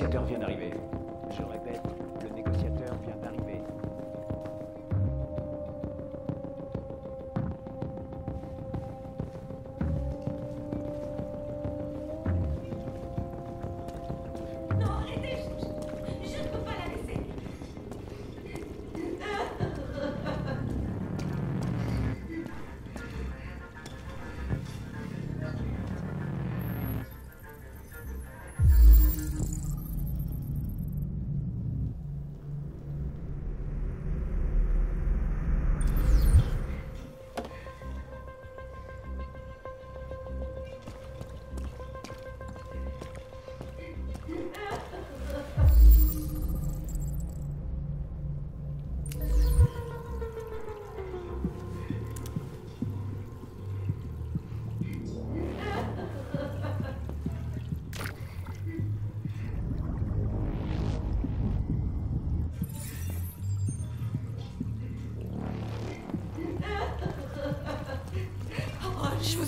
négociateur vient d'arriver.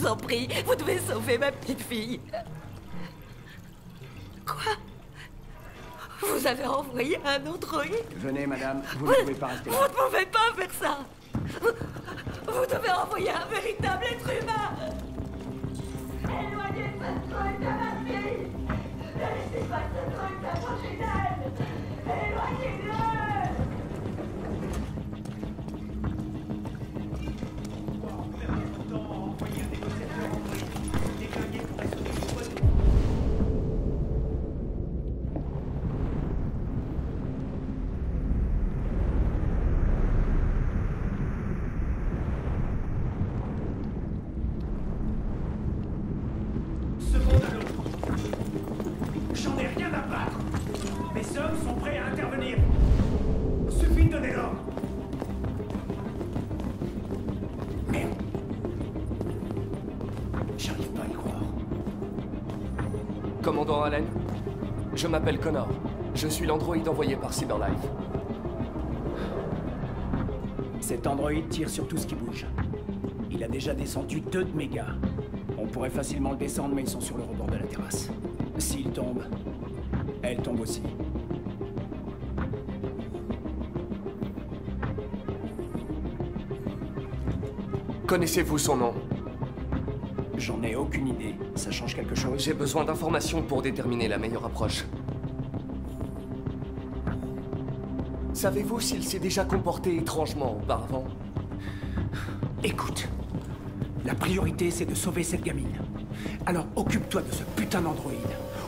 Vous en prie, vous devez sauver ma petite fille. Quoi? Vous avez envoyé un androïde Venez, madame, vous ne pouvez pas rester Vous ne pouvez pas faire ça. Vous, vous devez envoyer un véritable être humain je m'appelle Connor. Je suis l'androïde envoyé par Cyberlife. Cet androïde tire sur tout ce qui bouge. Il a déjà descendu deux de mes gars. On pourrait facilement le descendre, mais ils sont sur le rebord de la terrasse. S'il tombe, elle tombe aussi. Connaissez-vous son nom? J'en ai aucune idée. Ça change quelque chose J'ai besoin d'informations pour déterminer la meilleure approche. Savez-vous s'il s'est déjà comporté étrangement auparavant? Écoute, la priorité c'est de sauver cette gamine. Alors occupe-toi de ce putain d'androïde,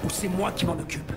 ou c'est moi qui m'en occupe.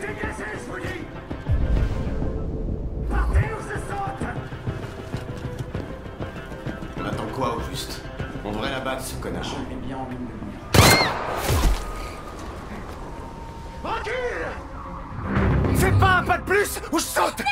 Dégagez, je vous dis. Partez ou je saute. On attend quoi, Auguste? On devrait la base, ce connard. Je mets bien envie de mourir. Raquille! Fais pas un pas de plus ou je saute.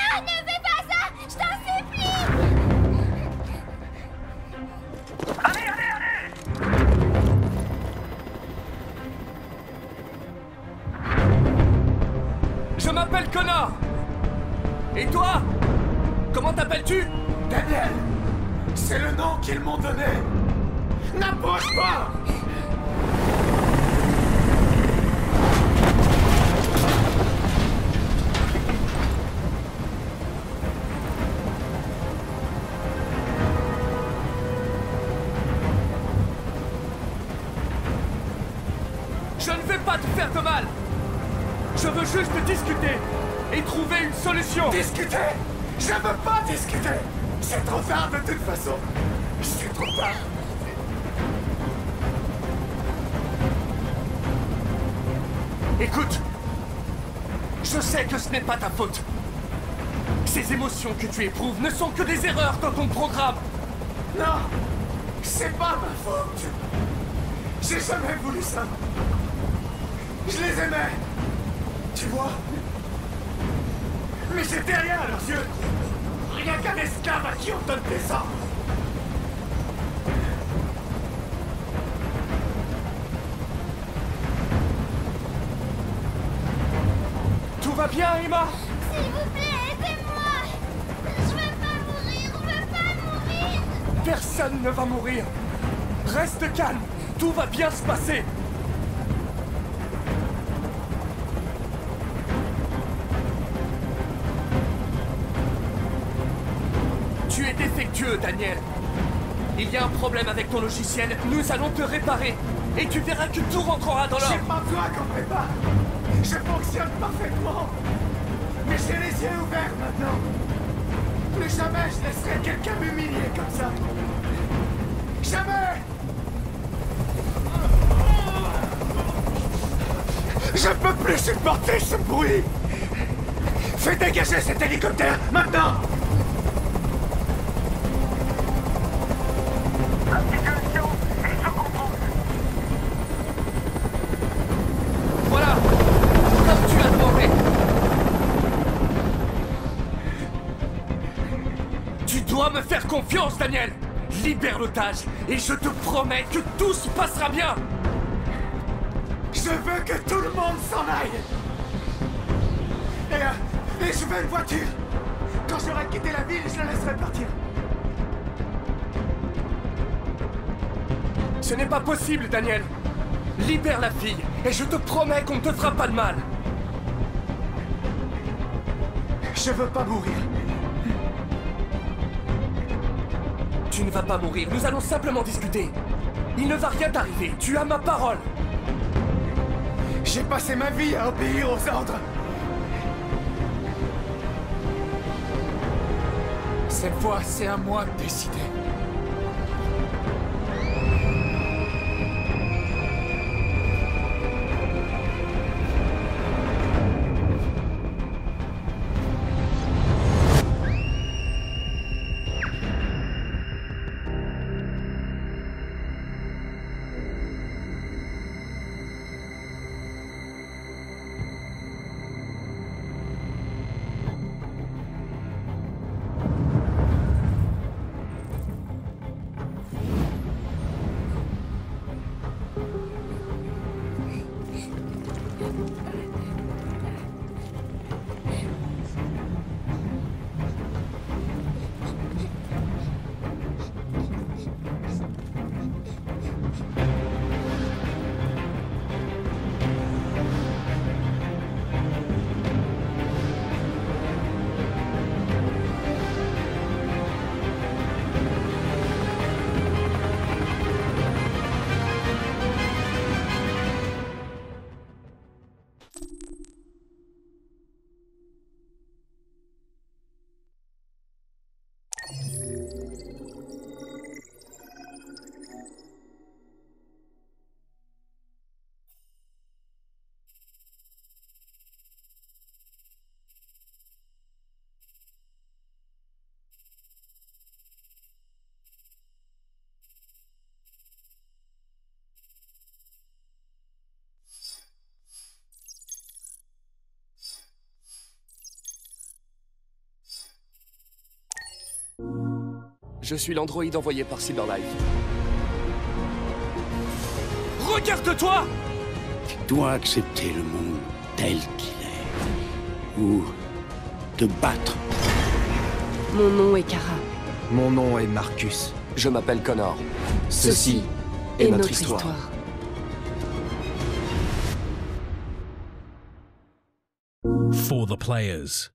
Trouver une solution. Discuter! Je veux pas discuter! C'est trop tard de toute façon. C'est trop tard. Écoute. Je sais que ce n'est pas ta faute. Ces émotions que tu éprouves ne sont que des erreurs dans ton programme. Non C'est pas ma faute. J'ai jamais voulu ça. Je les aimais. Tu vois? Mais j'étais rien à leurs yeux. Rien qu'un esclave à qui on donne des ordres Tout va bien, Emma? S'il vous plaît, aidez-moi. Je veux pas mourir Je veux pas mourir. Personne ne va mourir. Reste calme Tout va bien se passer Tu es défectueux, Daniel. Il y a un problème avec ton logiciel. Nous allons te réparer. Et tu verras que tout rentrera dans J'ai l'ordre. pas besoin qu'on prépare Je fonctionne parfaitement Mais j'ai les yeux ouverts maintenant Plus jamais je laisserai quelqu'un m'humilier comme ça Jamais Je peux plus supporter ce bruit Fais dégager cet hélicoptère, maintenant confiance, Daniel. Libère l'otage et je te promets que tout se passera bien. Je veux que tout le monde s'en aille. Et, euh, et je veux une voiture. Quand j'aurai quitté la ville, je la laisserai partir. Ce n'est pas possible, Daniel. Libère la fille et je te promets qu'on ne te fera pas de mal. Je veux pas mourir Tu ne vas pas mourir, nous allons simplement discuter. Il ne va rien t'arriver, tu as ma parole. J'ai passé ma vie à obéir aux ordres. Cette fois, c'est à moi de décider. Je suis l'androïde envoyé par Cyberlife. Regarde-toi Tu dois accepter le monde tel qu'il est. Ou te battre. Mon nom est Kara. Mon nom est Marcus. Je m'appelle Connor. Ceci est notre histoire. For the players.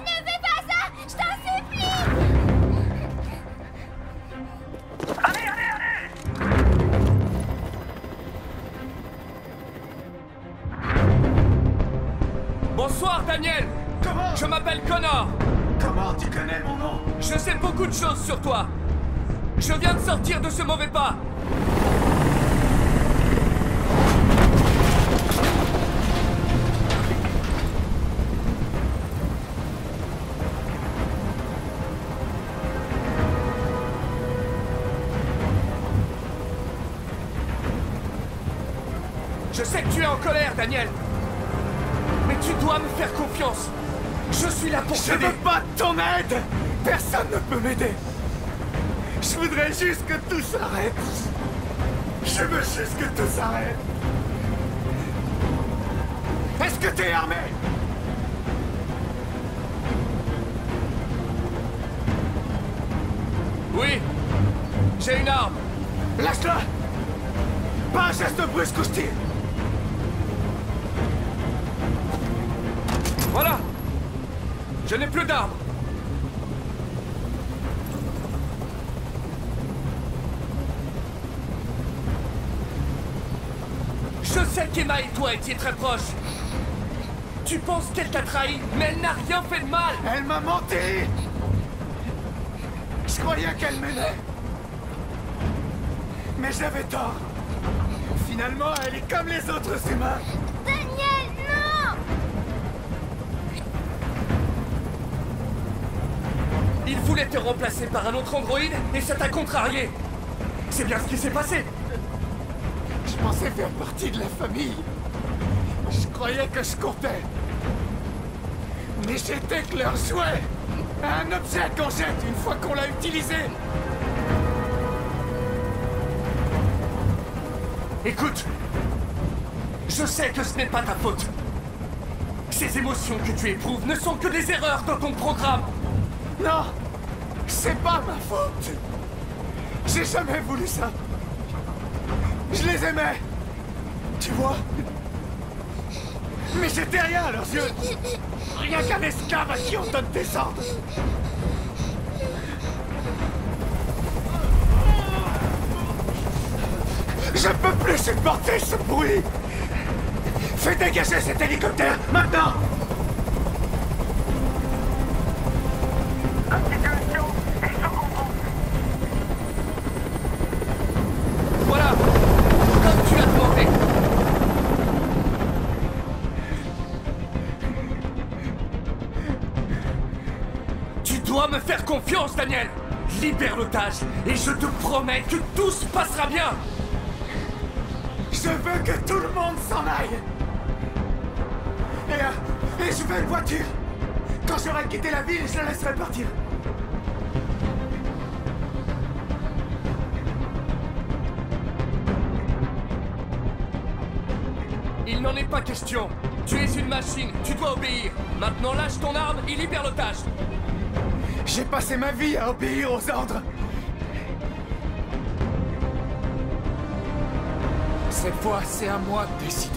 Ne fais pas ça Je t'en supplie. Allez, allez, allez. Bonsoir, Daniel. Comment Je m'appelle Connor. Comment tu connais mon nom? Je sais beaucoup de choses sur toi. Je viens de sortir de ce mauvais pas. Sais que tu es en colère, Daniel. Mais tu dois me faire confiance. Je suis là pour Je t'aider. veux pas de ton aide. Personne ne peut m'aider. Je voudrais juste que tout s'arrête. Je veux juste que tout s'arrête. Est-ce que t'es armé? Oui. J'ai une arme. Lâche-la. Pas un geste brusque ou je Voilà Je n'ai plus d'armes Je sais qu'Emma et toi étiez très proches. Tu penses qu'elle t'a trahi, mais elle n'a rien fait de mal Elle m'a menti Je croyais qu'elle m'aimait. Mais j'avais tort. Finalement, elle est comme les autres humains. Voulait te remplacer par un autre androïde et ça t'a contrarié. C'est bien ce qui s'est passé. Je pensais faire partie de la famille. Je croyais que je comptais. Mais j'étais que leur jouet. Un objet qu'on jette une fois qu'on l'a utilisé. Écoute, je sais que ce n'est pas ta faute. Ces émotions que tu éprouves ne sont que des erreurs dans ton programme. Non C'est pas ma faute. J'ai jamais voulu ça. Je les aimais. Tu vois? Mais j'étais rien à leurs yeux. Rien qu'un esclave à qui on donne des ordres. Je peux plus supporter ce bruit. Fais dégager cet hélicoptère, maintenant Daniel. Libère l'otage et je te promets que tout se passera bien. Je veux que tout le monde s'en aille Et, euh, et je veux une voiture Quand j'aurai quitté la ville, je la laisserai partir Il n'en est pas question. Tu es une machine, tu dois obéir. Maintenant lâche ton arme et libère l'otage. J'ai passé ma vie à obéir aux ordres Cette fois, c'est à moi de décider.